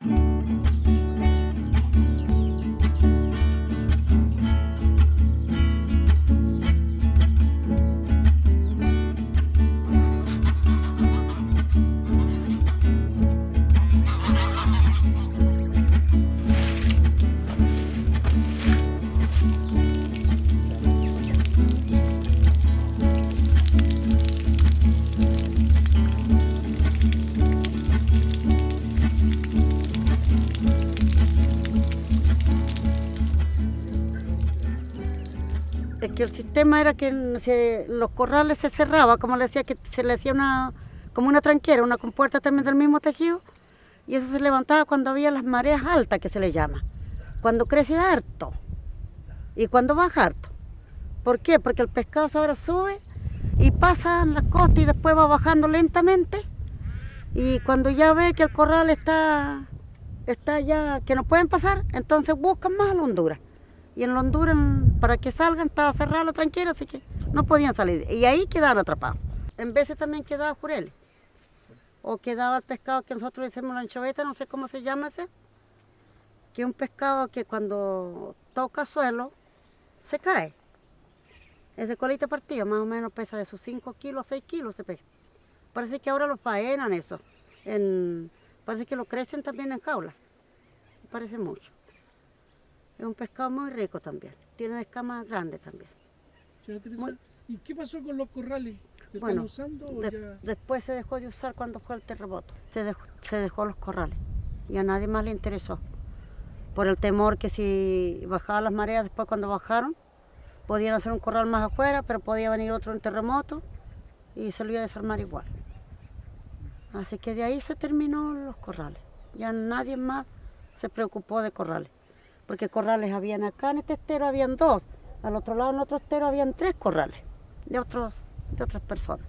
Es que el sistema era que los corrales se cerraba, como le decía, que se le hacía una, como una tranquera, una compuerta también del mismo tejido, y eso se levantaba cuando había las mareas altas, que se le llama, cuando crece harto y cuando baja harto. ¿Por qué? Porque el pescado ahora sube y pasa en las costas y después va bajando lentamente, y cuando ya ve que el corral está, está ya, que no pueden pasar, entonces buscan más a la Honduras y en Honduras para que salgan estaba cerrado la tranquera, así que no podían salir. Y ahí quedaban atrapados. En veces también quedaba jureles. O quedaba el pescado que nosotros decimos la anchoveta, no sé cómo se llama ese. Que es un pescado que cuando toca suelo se cae. Es de colita partida, más o menos pesa de sus 5 kilos, 6 kilos ese pez. Parece que ahora lo faenan eso. Parece que lo crecen también en jaulas. Parece mucho. Es un pescado muy rico también. Tiene escamas grandes también. Muy- ¿y qué pasó con los corrales? ¿Se Bueno, están usando o De- ya? después se dejó de usar cuando fue el terremoto. Se dejó, se dejó los corrales. Y a nadie más le interesó. Por el temor que si bajaban las mareas después cuando bajaron, podían hacer un corral más afuera, pero podía venir otro en terremoto y se lo iba a desarmar igual. Así que de ahí se terminó los corrales. Ya nadie más se preocupó de corrales. Porque corrales habían acá en este estero, habían dos. Al otro lado, en otro estero, habían tres corrales de, otros, de otras personas.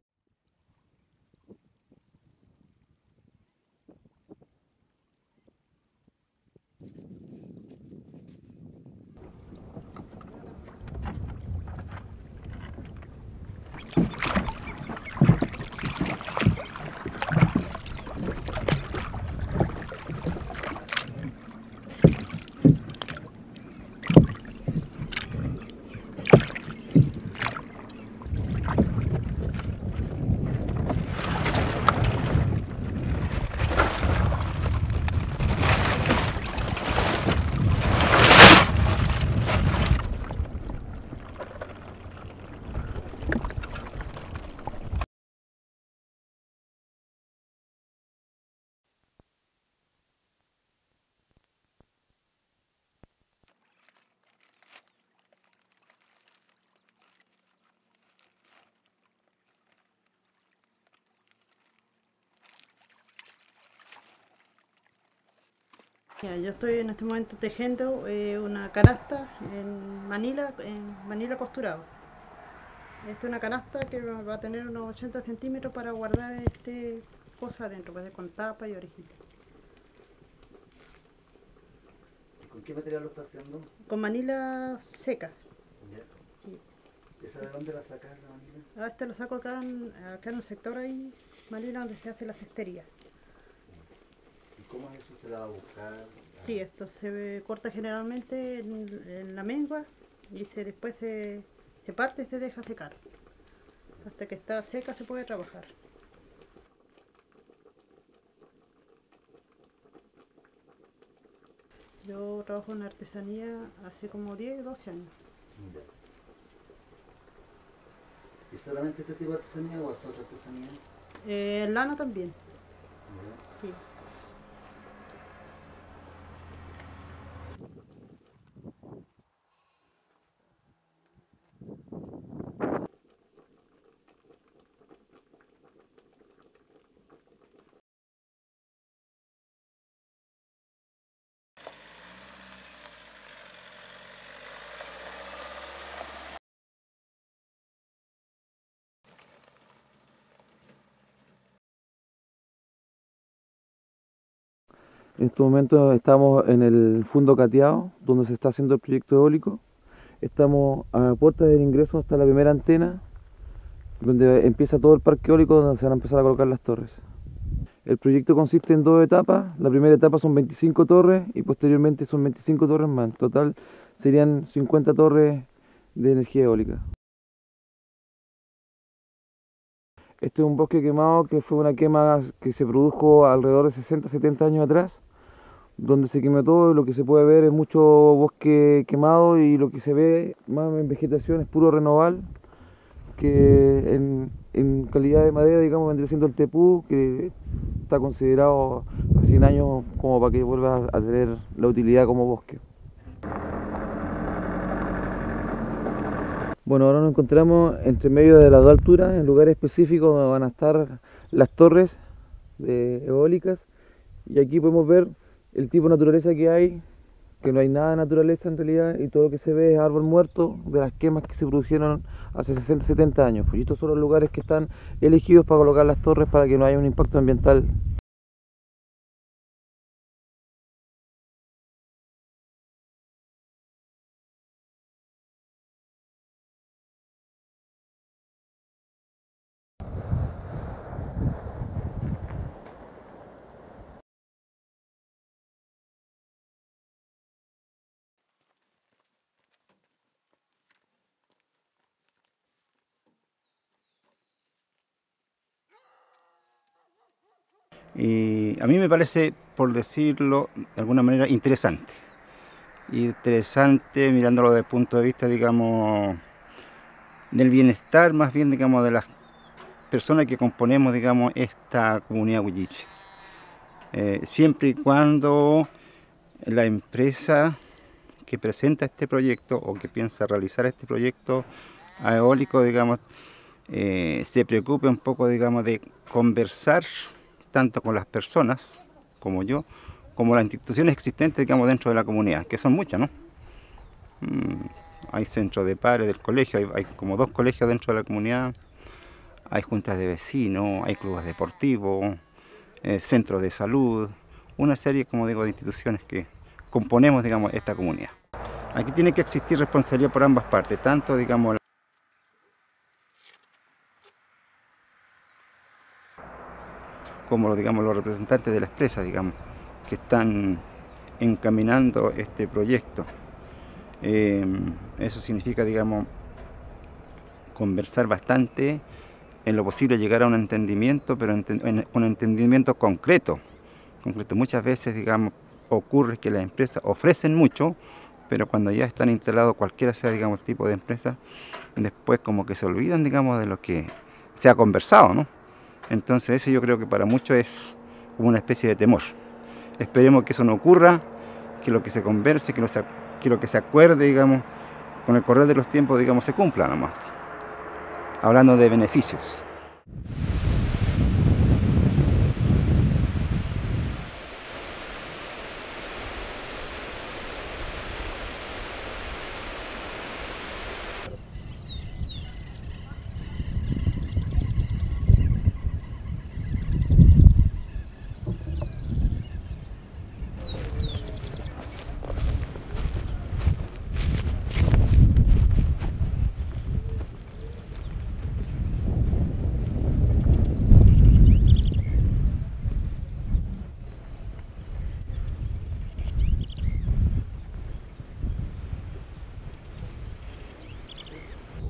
Mira, yo estoy en este momento tejiendo eh, una canasta en Manila, en Manila costurado. Esta es una canasta que va a tener unos 80 centímetros para guardar este cosa adentro, puede ser con tapa y orejita. ¿Con qué material lo está haciendo? Con Manila seca. Sí. ¿Esa de dónde la sacas, la manila? Ah, este lo saco acá en, acá en el sector ahí, Manila, donde se hace la cestería. ¿Y cómo es eso? ¿Usted la va a buscar? Sí, esto se corta generalmente en, en la mengua y se, después se, se parte y se deja secar. Hasta que está seca se puede trabajar. Yo trabajo en artesanía hace como 10, 12 años. Ya. ¿Y solamente este tipo de artesanía o hace otra artesanía? Eh, en lana también, Ya. sí. En este momento estamos en el Fundo Cateado, donde se está haciendo el proyecto eólico. Estamos a puerta del ingreso hasta la primera antena, donde empieza todo el parque eólico, donde se van a empezar a colocar las torres. El proyecto consiste en dos etapas. La primera etapa son 25 torres y posteriormente son 25 torres más. En total serían 50 torres de energía eólica. Este es un bosque quemado que fue una quema que se produjo alrededor de 60-70 años atrás, donde se quemó todo y lo que se puede ver es mucho bosque quemado y lo que se ve más en vegetación es puro renoval, que en, en calidad de madera, digamos, vendría siendo el tepú, que está considerado a 100 años como para que vuelva a tener la utilidad como bosque. Bueno, ahora nos encontramos entre medio de las dos alturas, en lugares específicos donde van a estar las torres de eólicas. Y aquí podemos ver el tipo de naturaleza que hay, que no hay nada de naturaleza en realidad, y todo lo que se ve es árbol muerto de las quemas que se produjeron hace 60, 70 años. Pues, estos son los lugares que están elegidos para colocar las torres para que no haya un impacto ambiental Y a mí me parece, por decirlo de alguna manera, interesante. Interesante mirándolo desde el punto de vista, digamos, del bienestar, más bien, digamos, de las personas que componemos, digamos, esta comunidad huilliche. Eh, siempre y cuando la empresa que presenta este proyecto o que piensa realizar este proyecto eólico, digamos, eh, se preocupe un poco, digamos, de conversar tanto con las personas como yo, como las instituciones existentes, digamos, dentro de la comunidad, que son muchas, ¿no? Mm, hay centros de padres del colegio, hay, hay, como dos colegios dentro de la comunidad, hay juntas de vecinos, hay clubes deportivos, eh, centros de salud, una serie, como digo, de instituciones que componemos, digamos, esta comunidad. Aquí tiene que existir responsabilidad por ambas partes, tanto, digamos, como digamos, los representantes de la empresa, digamos, que están encaminando este proyecto. Eh, eso significa, digamos, conversar bastante, en lo posible llegar a un entendimiento, pero un entendimiento concreto. concreto. Muchas veces, digamos, ocurre que las empresas ofrecen mucho, pero cuando ya están instalados cualquiera sea, digamos, el tipo de empresa, después como que se olvidan, digamos, de lo que se ha conversado, ¿no? Entonces ese yo creo que para muchos es como una especie de temor. Esperemos que eso no ocurra, que lo que se converse, que lo, que, lo que se acuerde, digamos, con el correr de los tiempos, digamos, se cumpla nomás. Hablando de beneficios.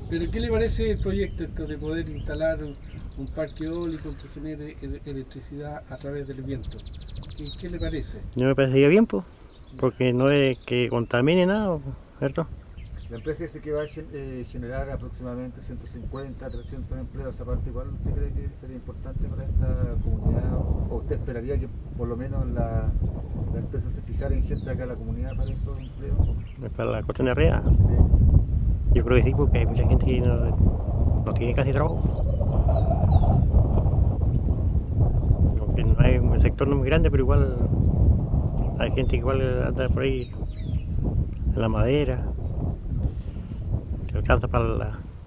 ¿Pero qué le parece el proyecto esto de poder instalar un, un parque eólico que genere electricidad a través del viento? ¿Qué, qué le parece? No me parecería bien, pues, porque no es que contamine nada, ¿cierto? La empresa dice que va a eh, generar aproximadamente 150, 300 empleos. Aparte, igual usted cree que sería importante para esta comunidad? ¿O usted esperaría que por lo menos la, la empresa se fijara en gente acá en la comunidad para esos empleos? Para la cuestión de arriba. Sí. Yo creo que sí, porque hay mucha gente que no, tiene casi trabajo. Aunque no hay, el sector no es muy grande, pero igual hay gente que igual anda por ahí en la madera, que alcanza para,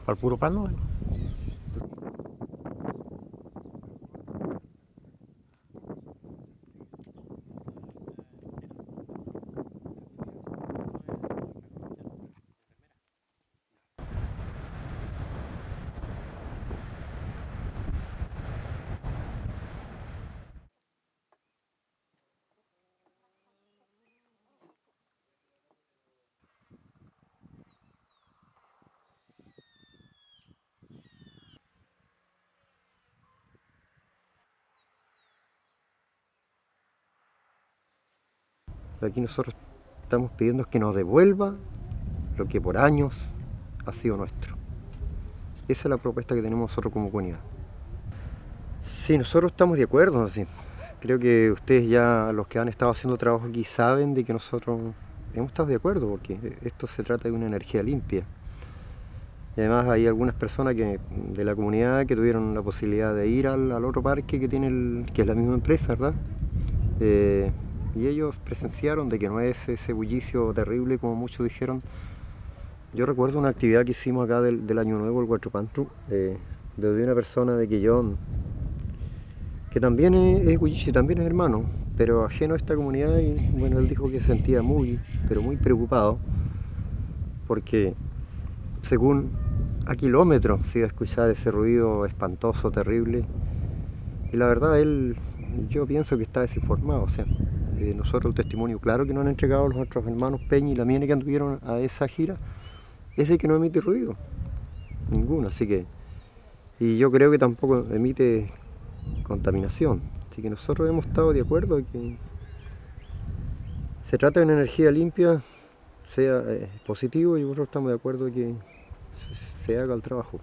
para el puro pan, ¿no? Aquí nosotros estamos pidiendo que nos devuelva lo que por años ha sido nuestro. Esa es la propuesta que tenemos nosotros como comunidad. Sí, nosotros estamos de acuerdo. sí. Creo que ustedes ya, los que han estado haciendo trabajo aquí, saben de que nosotros hemos estado de acuerdo, porque esto se trata de una energía limpia. Y además hay algunas personas que, de la comunidad que tuvieron la posibilidad de ir al, al otro parque que tiene el, que es la misma empresa, ¿verdad? Eh, y ellos presenciaron de que no es ese bullicio terrible como muchos dijeron. Yo recuerdo una actividad que hicimos acá del, Año Nuevo, el Cuatro Pantru, eh, de una persona de Quillón, que también es, es bullicio, también es hermano, pero ajeno a esta comunidad y bueno, él dijo que se sentía muy, pero muy preocupado, porque según a kilómetros se iba a escuchar ese ruido espantoso, terrible, y la verdad él, yo pienso que está desinformado, o sea, eh, nosotros el testimonio claro que nos han entregado los nuestros hermanos Peña y la Miene que anduvieron a esa gira, es de que no emite ruido, ninguno, así que, y yo creo que tampoco emite contaminación. Así que nosotros hemos estado de acuerdo que se trata de una energía limpia, sea eh, positivo y nosotros estamos de acuerdo que se haga el trabajo.